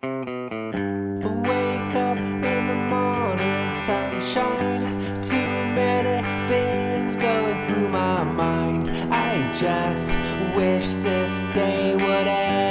Wake up in the morning sunshine. Too many things going through my mind. I just wish this day would end.